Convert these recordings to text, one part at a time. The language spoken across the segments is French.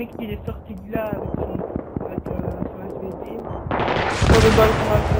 mec il est sorti de là avec son, avec, euh, son SVT. Sur le balcon à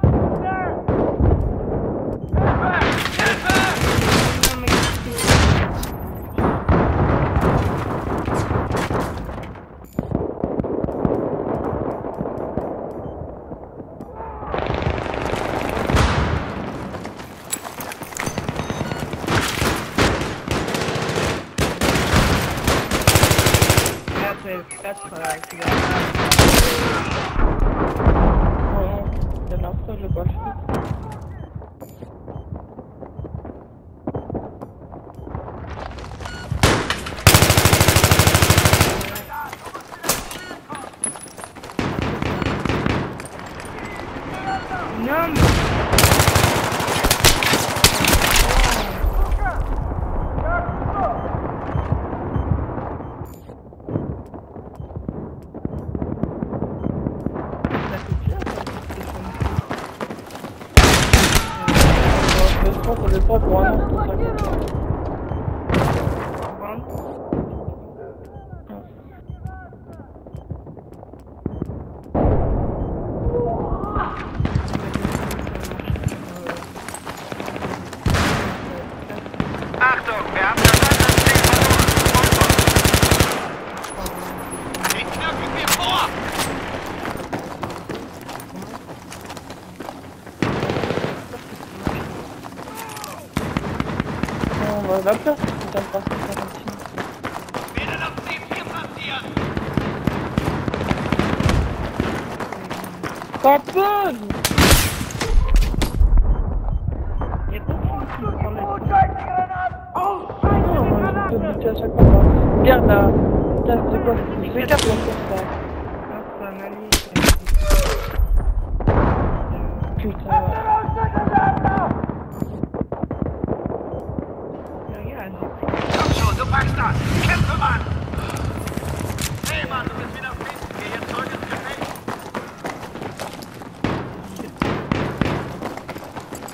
Là c'est 4 c'est grave. Ouais, la dernière fois, je l'ai pas fait. Non mais... Ça fait bien, ça, c'est Euh, je pense que ça dépend pour un an, c'est ça. fun. Achtung, wir haben das Einsatzziel verloren. Die knüpfen wir vor! On va la peur, putain, pas ça continue. Wieder auf C4 passieren! Pas peur Il y a pas de chance qu'il me prend la Non, moi, je peux buter à chaque fois. moi. Regarde là. Putain, c'est quoi Je fais 4 pour ça. Ah. Putain,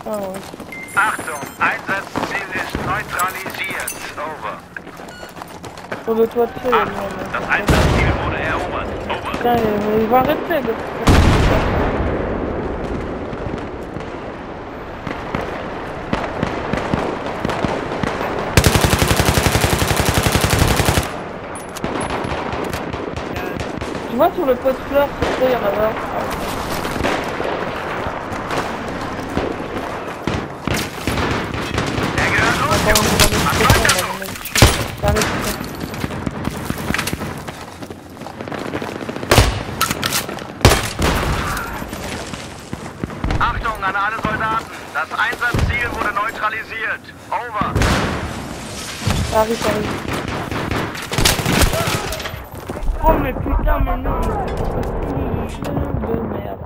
Achtung, Einsatzziel ist neutralisiert. Over. Sur le toit de feu, il y a Achtung, le das. Einsatzziel wurde erobert. Over. Putain, il va arrêter de... Tu vois sur le pot de fleurs, sur ça, il y en a là. Der gehört uns, Attends, Jungs. on Mach va weiter mettre so. ça, on va mettre ça. Achtung an alle Soldaten. Das Einsatzziel wurde neutralisiert. Over. Arrive, arrive. Oh mais putain, mais non, de merde.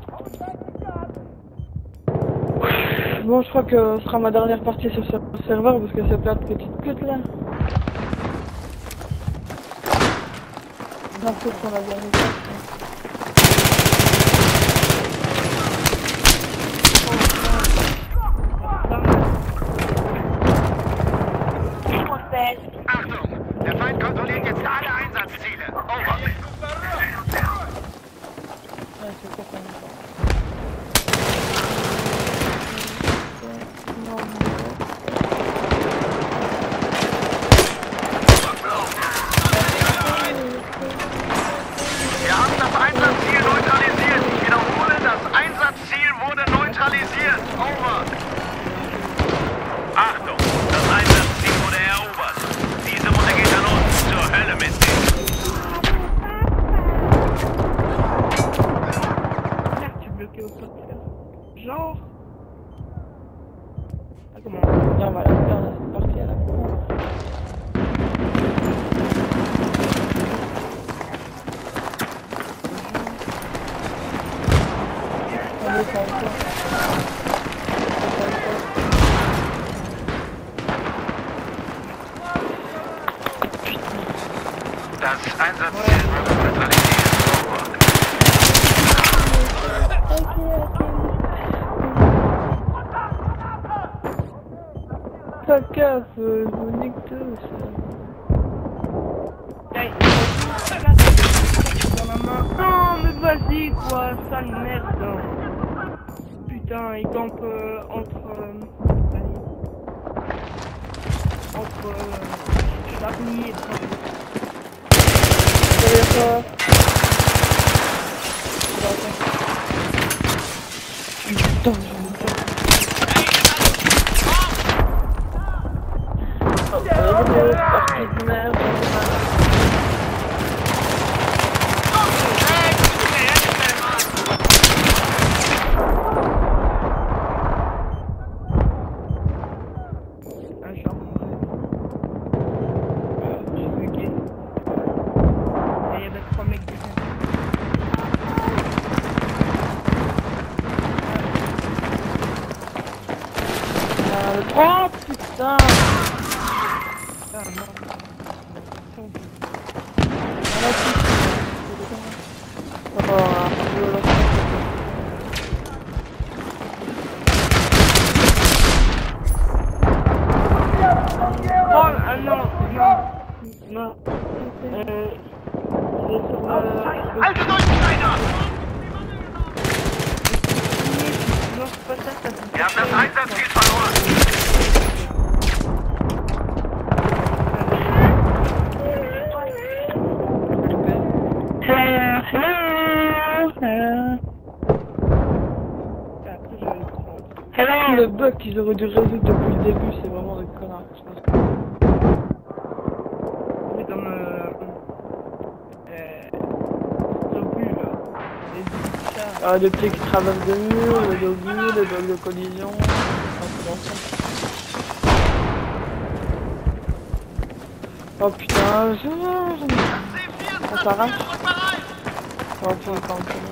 Bon, je crois que ce sera ma dernière partie sur ce serveur parce que c'est plein de petites putes là. D'un coup, qu'on a bien Einsatzziele. Over. Ouais, c'est quoi qu'on a Wir haben das Einsatzziel neutralisiert. Ich wiederhole, das Einsatzziel wurde neutralisiert. Over. Achtung, das Einsatzziel wurde erobert. Diese Runde geht an uns. Zur Hölle mit dir. Merde, tu es bloqué au pot de fer. Genre. Ah, comment Et on va la perdre cette partie à la con. Allez, ça va encore. Ça va encore. Das Einsatzziel wurde neutralisiert. Over. Pas gaffe, euh, dans la main. Non, mais vas-y, quoi, sale merde. Putain, il campe euh, entre. Euh, allez. entre. Euh, Charny et Trump. Derrière toi. Putain, je me Oh, euh, partie de merde. Un genre. Euh, je suis bugué. Et il y avait trois mecs derrière. Ah, le 3, putain. Ah non. On a tout. Oh, je lance Oh, ah non, non, non. Euh, je vais sur le... Halte durch, Steiner! Non, c'est pas ça, ça fait- Wir haben das Einsatzziel verloren. Après, je vais le. Le bug qu'ils auraient dû résoudre depuis le début, c'est vraiment des connards. je pense. C'est comme... Euh... Euh... Zobu, là. Les chats. Ah, des pieds qui traversent des murs, les obus, les bugs de collision. Oh putain, je... On s'arrache Oh putain, quand même.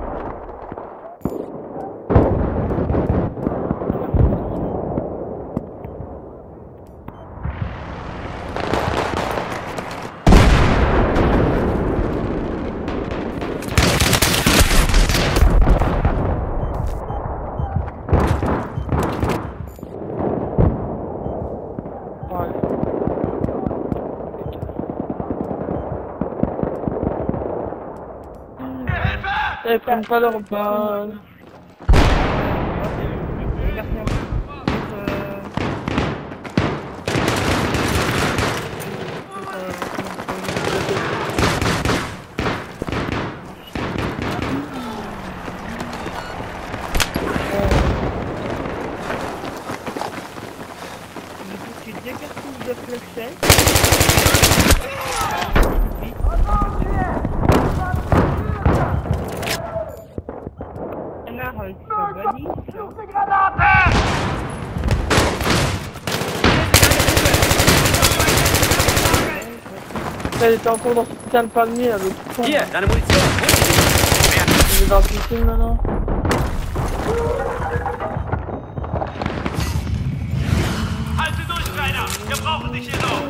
Ils prennent pas leur balle. Regarde bien. Euh... Du coup, tu décartouches de fléchettes. Là, avec sa valise, là. Granate! Elle était encore dans ce putain de palmier là, l'autre con. Hier, deine Munition. Il est dans la piscine maintenant. Halte durch, Steiner! Wir brauchen dich hier noch!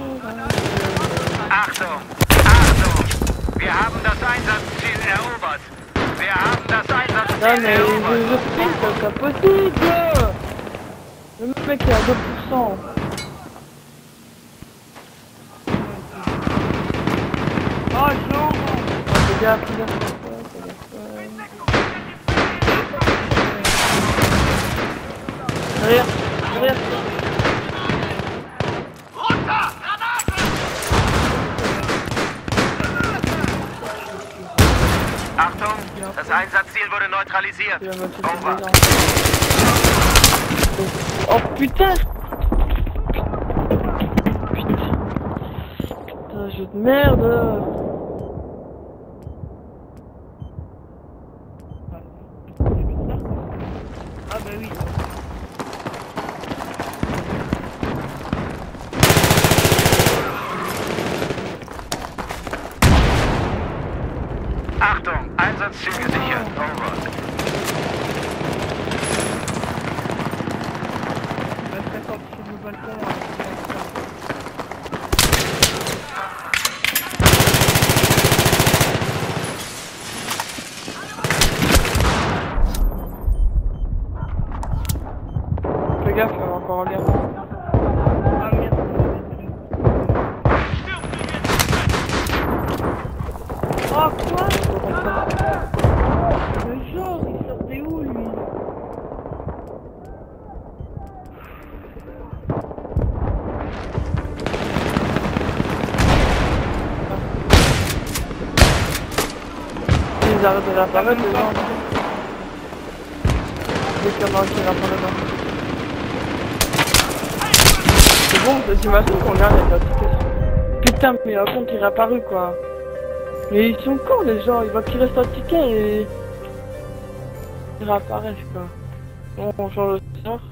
Achtung! Achtung! Wir haben das Einsatzziel erobert! Non mais je, je c'est pas possible Le mec est à 2%. Oh, fais gaffe, fais gaffe. Derrière, derrière. Das Einsatzziel wurde neutralisiert. Over. Oh putain Putain. Putain, jeu de merde Ah bah oui. Achtung, Einsatzziel gesichert. Over. Là, je t'accorde sur le balcon. euh, Fais gaffe, il y a encore un gars. Ah merde, désolé. Oh quoi Le genre, il sortait où lui Ils arrêtent de réapparaître, les gens. Dès qu'il y en a un qui réapparaît dans. C'est bon, t'imagines qu'on gagne avec la ticket. Putain, mais un compte qui est réapparu, quoi. Mais ils sont cons, les gens? Il va qu'il reste un ticket et... Ils réapparaissent, quoi. Bon, on change de sort.